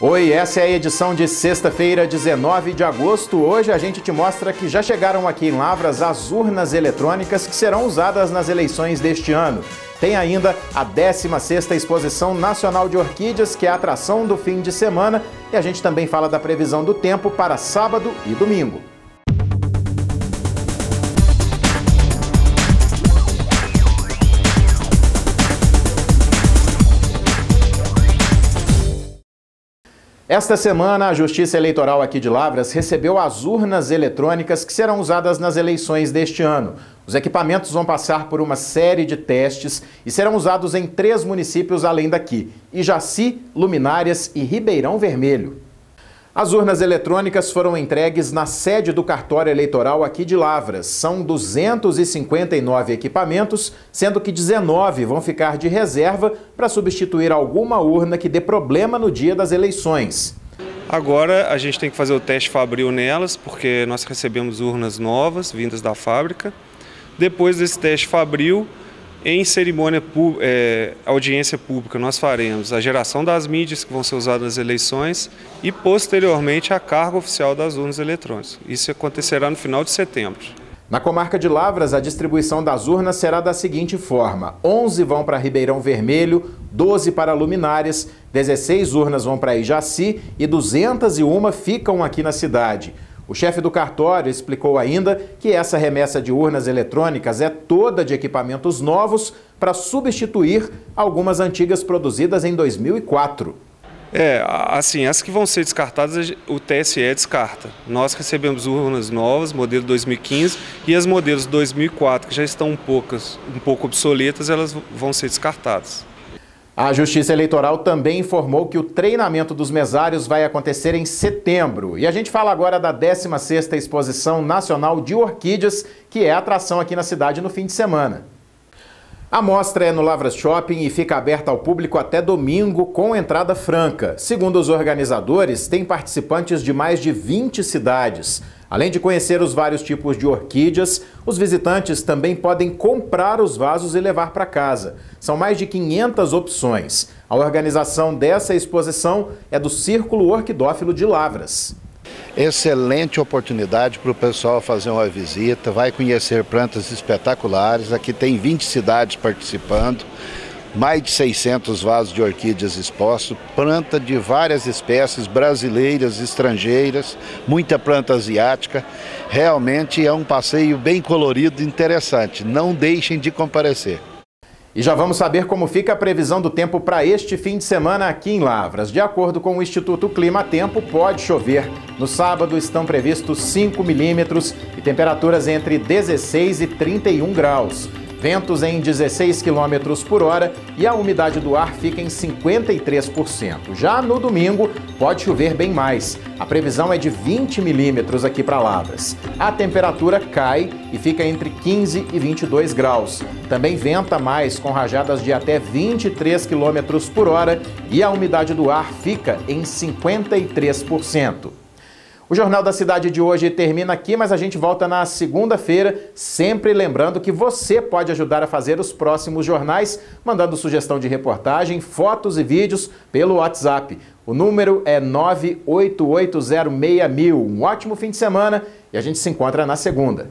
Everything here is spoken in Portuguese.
Oi, essa é a edição de sexta-feira, 19 de agosto. Hoje a gente te mostra que já chegaram aqui em Lavras as urnas eletrônicas que serão usadas nas eleições deste ano. Tem ainda a 16ª Exposição Nacional de Orquídeas, que é a atração do fim de semana, e a gente também fala da previsão do tempo para sábado e domingo. Esta semana, a Justiça Eleitoral aqui de Lavras recebeu as urnas eletrônicas que serão usadas nas eleições deste ano. Os equipamentos vão passar por uma série de testes e serão usados em três municípios além daqui: Ijaci, Luminárias e Ribeirão Vermelho. As urnas eletrônicas foram entregues na sede do cartório eleitoral aqui de Lavras. São 259 equipamentos, sendo que 19 vão ficar de reserva para substituir alguma urna que dê problema no dia das eleições. Agora a gente tem que fazer o teste fabril nelas, porque nós recebemos urnas novas vindas da fábrica. Depois desse teste fabril, em cerimônia, é, audiência pública, nós faremos a geração das mídias que vão ser usadas nas eleições e, posteriormente, a carga oficial das urnas eletrônicas. Isso acontecerá no final de setembro. Na comarca de Lavras, a distribuição das urnas será da seguinte forma: 11 vão para Ribeirão Vermelho, 12 para Luminárias, 16 urnas vão para Ijaci e 201 ficam aqui na cidade. O chefe do cartório explicou ainda que essa remessa de urnas eletrônicas é toda de equipamentos novos para substituir algumas antigas produzidas em 2004. É, assim, as que vão ser descartadas, o TSE descarta. Nós recebemos urnas novas, modelo 2015, e as modelos 2004, que já estão um, poucas, um pouco obsoletas, elas vão ser descartadas. A Justiça Eleitoral também informou que o treinamento dos mesários vai acontecer em setembro. E a gente fala agora da 16ª Exposição Nacional de Orquídeas, que é atração aqui na cidade no fim de semana. A mostra é no Lavras Shopping e fica aberta ao público até domingo com entrada franca. Segundo os organizadores, tem participantes de mais de 20 cidades. Além de conhecer os vários tipos de orquídeas, os visitantes também podem comprar os vasos e levar para casa. São mais de 500 opções. A organização dessa exposição é do Círculo Orquidófilo de Lavras excelente oportunidade para o pessoal fazer uma visita, vai conhecer plantas espetaculares. Aqui tem 20 cidades participando, mais de 600 vasos de orquídeas expostos, planta de várias espécies brasileiras, estrangeiras, muita planta asiática. Realmente é um passeio bem colorido e interessante. Não deixem de comparecer. E já vamos saber como fica a previsão do tempo para este fim de semana aqui em Lavras. De acordo com o Instituto Clima Tempo, pode chover. No sábado estão previstos 5 milímetros e temperaturas entre 16 e 31 graus ventos em 16 km por hora e a umidade do ar fica em 53%. Já no domingo, pode chover bem mais. A previsão é de 20 milímetros aqui para Lavras. A temperatura cai e fica entre 15 e 22 graus. Também venta mais, com rajadas de até 23 km por hora e a umidade do ar fica em 53%. O Jornal da Cidade de hoje termina aqui, mas a gente volta na segunda-feira, sempre lembrando que você pode ajudar a fazer os próximos jornais, mandando sugestão de reportagem, fotos e vídeos pelo WhatsApp. O número é 98806.000. Um ótimo fim de semana e a gente se encontra na segunda.